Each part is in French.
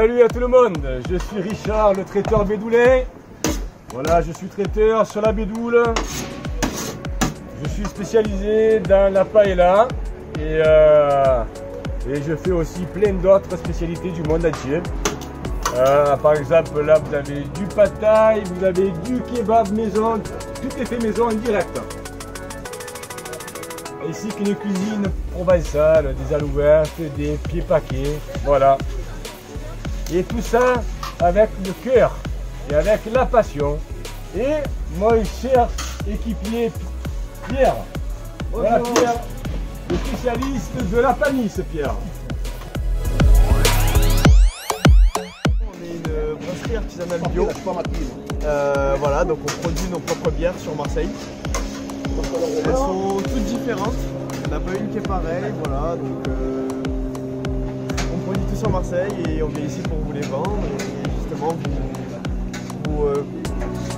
Salut à tout le monde, je suis Richard, le traiteur Bédoulet. Voilà, je suis traiteur sur la Bédoule. Je suis spécialisé dans la paella et, euh, et je fais aussi plein d'autres spécialités du monde entier. Euh, par exemple, là, vous avez du pataille, vous avez du kebab maison, tout est fait maison en direct. Ici, qu'une cuisine provençale, des alouettes, des pieds paquets, voilà. Et tout ça avec le cœur et avec la passion. Et mon cher équipier Pierre. Voilà Pierre, le spécialiste de la panisse, Pierre. On est une brasserie artisanale bio. Euh, voilà, donc on produit nos propres bières sur Marseille. Elles sont toutes différentes. On n'a pas une qui est pareille, voilà. Donc euh, produit tout sur Marseille et on vient ici pour vous les vendre et justement vous, vous, euh,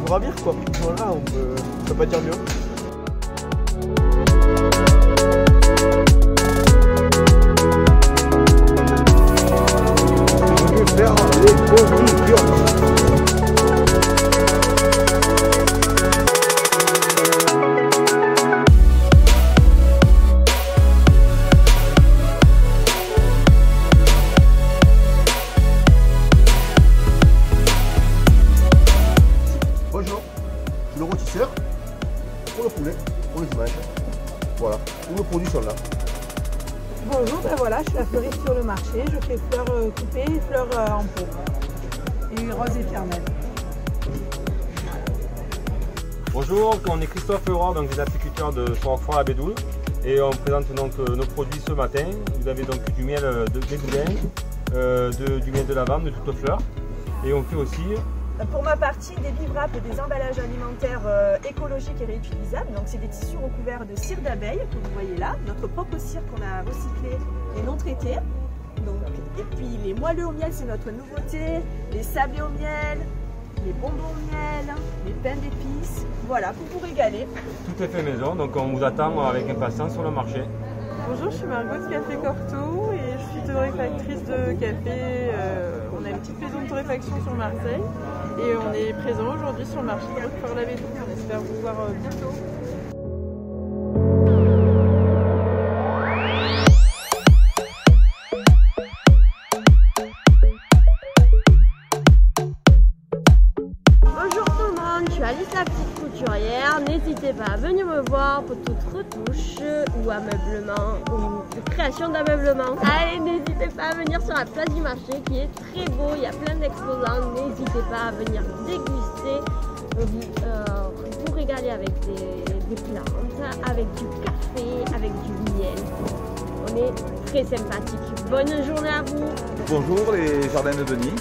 ravir quoi. Voilà, on peut, on peut pas dire mieux. Pour le poulet, pour les images. Voilà, tous nos produits sont là. Bonjour, ben voilà, je suis la fleuriste sur le marché. Je fais fleurs euh, coupées et fleurs euh, en pot. Et rose éternelle. Bonjour, on est Christophe Leroy, donc des apiculteurs de Soirfroid à Bédoule. Et on présente donc euh, nos produits ce matin. Vous avez donc du miel de Bédoulin, euh, de- du miel de lavande, de toutes fleurs. Et on fait aussi Pour ma partie, des livrables, des emballages alimentaires euh, écologiques et réutilisables. Donc, c'est des tissus recouverts de cire d'abeille, que vous voyez là. Notre propre cire qu'on a recyclée et non traitée. Donc, et puis, les moelleux au miel, c'est notre nouveauté. Les sablés au miel, les bonbons au miel, les pains d'épices. Voilà, pour vous régaler. tout est fait maison, donc on vous attend avec impatience sur le marché. Bonjour, je suis Margot de Café Corto et je suis torréfactrice de café. Euh, on a une petite maison de torréfaction sur Marseille et on est présent aujourd'hui sur le marché de Roquefort-la-Bédoux. On espère vous voir euh, bientôt. D'ameublement. Allez, n'hésitez pas à venir sur la place du marché qui est très beau. Il y a plein d'exposants. N'hésitez pas à venir déguster, vous, euh, régaler avec des, des plantes, avec du café, avec du miel. On est très sympathique. Bonne journée à vous. Bonjour les jardins de Denis.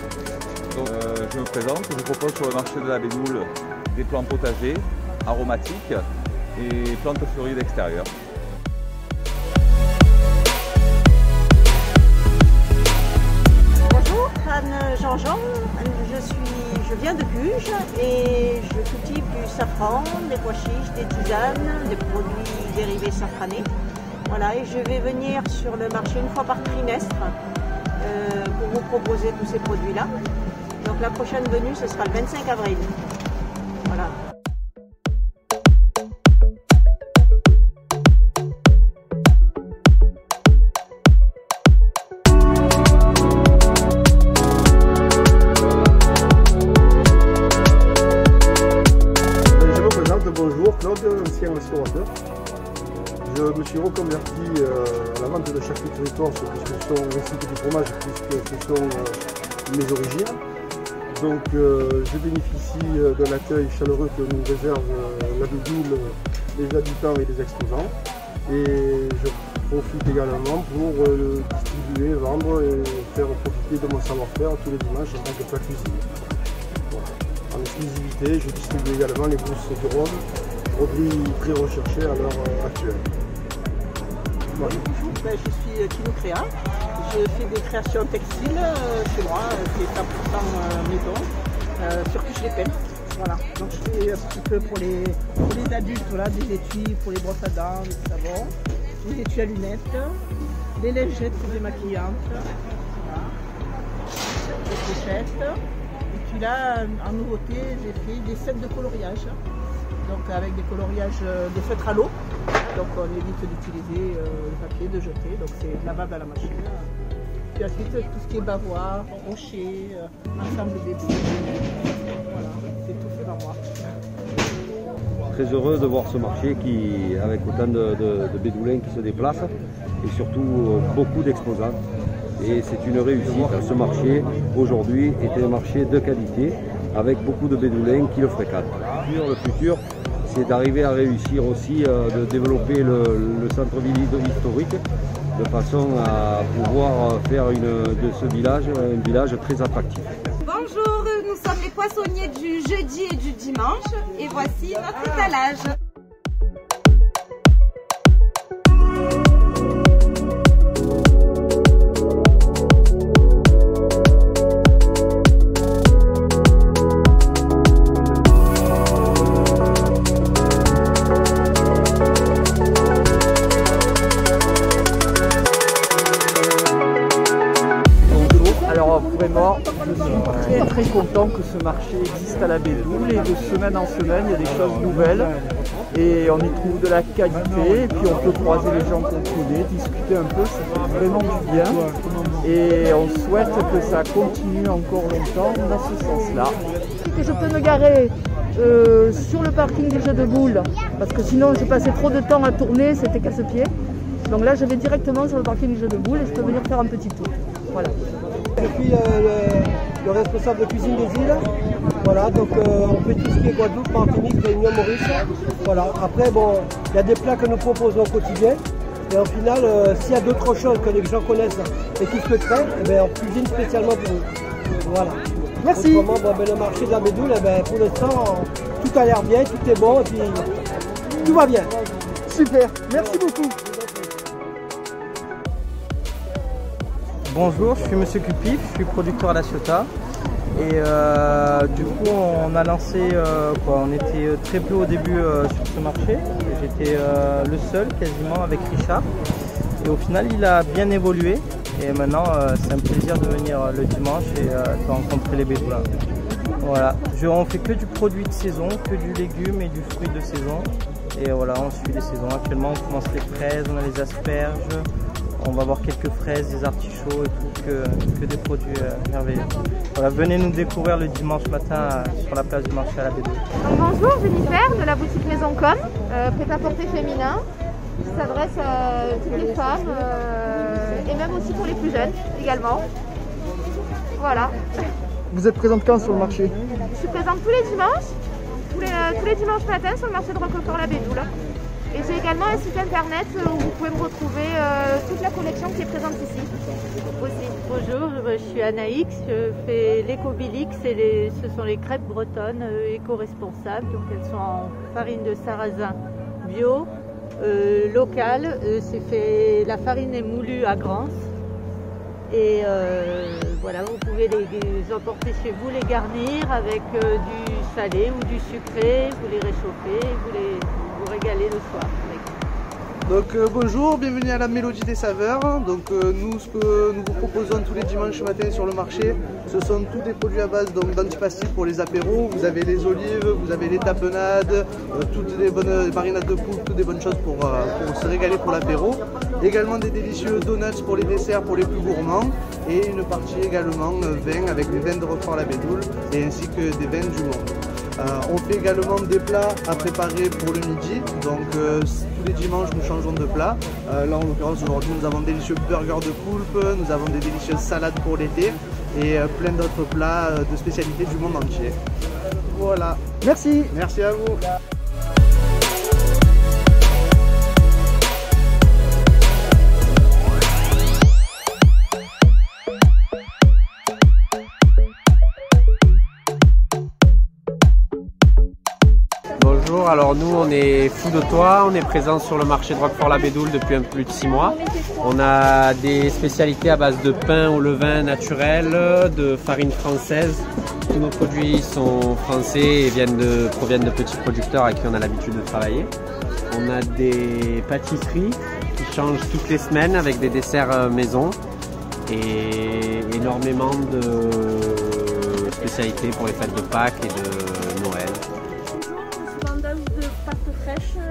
Euh, je me présente, je propose sur le marché de la Bédoule des plants potagers, aromatiques et plantes fleuries d'extérieur. Jean-Jean. Je, je viens de Puges et je cultive du safran, des pois chiches, des tisanes, des produits dérivés safranés. Voilà, et je vais venir sur le marché une fois par trimestre euh, pour vous proposer tous ces produits-là. Donc la prochaine venue, ce sera le 25 avril. Restaurateur. Je me suis reconverti euh, à la vente de charcuterie corse puisque ce sont ainsi que du fromage puisque ce sont euh, mes origines. Donc euh, je bénéficie de l'accueil chaleureux que nous réserve la euh, les habitants et les exposants. Et je profite également pour distribuer, vendre et faire profiter de mon savoir-faire tous les dimanches en tant que plat. En exclusivité, je distribue également les gousses de Rome, produits très recherchés à l'heure euh, actuelle. Bonjour, ben, je suis Tino Créa. Je fais des créations textiles euh, chez moi, euh, c'est 100% euh, maison, sur je les peine. Voilà, donc je fais un petit peu pour les, pour les adultes, des étuis pour les brosses à dents, les savons, des étuis à lunettes, des lingettes pour les maquillantes. Voilà. cette pochette. Et puis là, en nouveauté, j'ai fait des sets de coloriage. Donc avec des coloriages euh, de feutre à l'eau. Donc on évite d'utiliser euh, le papier, de jeter. Donc c'est lavable à la machine. Puis ensuite tout ce qui est bavoir, rocher, euh, ensemble des. Voilà, c'est tout fait par moi. Très heureux de voir ce marché qui, avec autant de, de, bédoulins qui se déplacent et surtout beaucoup d'exposants. Et c'est une réussite. Ce marché aujourd'hui est un marché de qualité avec beaucoup de bédoulins qui le fréquentent. Le futur, c'est d'arriver à réussir aussi euh, de développer le, le centre-ville historique de façon à pouvoir faire une, de ce village un village très attractif. Bonjour, nous sommes les poissonniers du jeudi et du dimanche et voici notre étalage. Content que ce marché existe à la Bédoule et de semaine en semaine, il y a des choses nouvelles et on y trouve de la qualité et puis on peut croiser les gens qu'on connaît, discuter un peu, ça fait vraiment du bien et on souhaite que ça continue encore longtemps dans ce sens-là. que je peux me garer euh, sur le parking des jeux de boules? Parce que sinon je passais trop de temps à tourner, c'était casse-pied. Donc là je vais directement sur le parking des jeux de boules et je peux venir faire un petit tour. Voilà. Euh, le, le responsable de cuisine des îles. Voilà, donc euh, on fait tout ce qui est Guadeloupe, Martinique, Réunion, Maurice. Voilà. Après, bon, il y a des plats que nous proposons au quotidien. Et au final, euh, s'il y a d'autres choses que les gens connaissent et qui souhaiteraient, eh ben, on cuisine spécialement pour eux. Voilà. Merci. Autrement, bon, ben, le marché de la Bédoule, eh ben, pour l'instant, tout a l'air bien, tout est bon et puis tout va bien. Super, merci beaucoup. Bonjour, je suis Monsieur Cupif, je suis producteur à la Ciotat. Et euh, du coup, on a lancé, euh, quoi, on était très peu au début euh, sur ce marché. J'étais euh, le seul quasiment avec Richard. Et au final, il a bien évolué. Et maintenant, euh, c'est un plaisir de venir euh, le dimanche et euh, de rencontrer les bédoulins. Voilà, on fait que du produit de saison, que du légume et du fruit de saison. Et voilà, on suit les saisons. Actuellement, on commence les fraises, on a les asperges, on va avoir quelques fraises, des artichauts et tout, que, que des produits euh, merveilleux. Voilà, venez nous découvrir le dimanche matin euh, sur la place du marché à la. Donc, bonjour, Jennifer de la boutique Maison Com, euh, prêt-à-porter féminin, qui s'adresse à toutes les femmes euh, et même aussi pour les plus jeunes également. Voilà. Vous êtes présente quand sur le marché? Je suis présente tous les dimanches, tous les, euh, tous les dimanches matins sur le marché de Roquefort-la-Bédoule. Et j'ai également un site internet où vous pouvez me retrouver euh, toute la collection qui est présente ici. Bonjour, je suis Anaïx, je fais l'écobilix et ce sont les crêpes bretonnes euh, éco-responsables. Donc elles sont en farine de sarrasin bio, euh, locale. La farine est moulue à Grance. Et voilà, vous pouvez les, les emporter chez vous, les garnir avec du salé ou du sucré, vous les réchauffez, vous les vous régalez le soir. Donc euh, bonjour, bienvenue à la Mélodie des Saveurs. Donc euh, nous, ce que nous vous proposons tous les dimanches matin sur le marché, ce sont tous des produits à base d'antipastilles pour les apéros. Vous avez les olives, vous avez les tapenades, euh, toutes des bonnes marinades de poule, toutes des bonnes choses pour, se régaler pour l'apéro. Également des délicieux donuts pour les desserts, pour les plus gourmands. Et une partie également vin avec des vins de Roquefort la Bédoule et ainsi que des vins du monde. Euh, on fait également des plats à préparer pour le midi. Donc euh, tous les dimanches nous changeons de plat. Euh, là en l'occurrence aujourd'hui nous avons des délicieux burgers de poulpe, nous avons des délicieuses salades pour l'été et plein d'autres plats de spécialités du monde entier. Voilà. Merci. Merci à vous. Alors nous on est fous de toi, on est présent sur le marché de Roquefort-la-Bédoule depuis un peu plus de 6 mois. On a des spécialités à base de pain au levain naturel, de farine française. Tous nos produits sont français et proviennent de petits producteurs avec qui on a l'habitude de travailler. On a des pâtisseries qui changent toutes les semaines avec des desserts euh, maison. et énormément de spécialités pour les fêtes de Pâques et de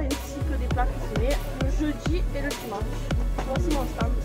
ainsi que des plats cuisinés le jeudi et le dimanche. Voici mon stand.